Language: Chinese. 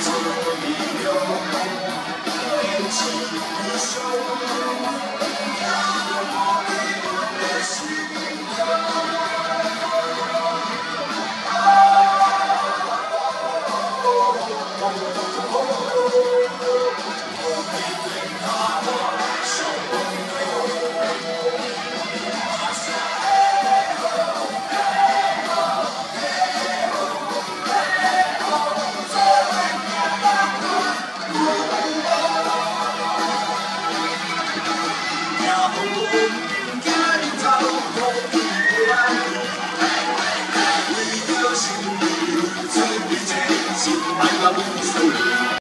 心里最最真心，爱那无数。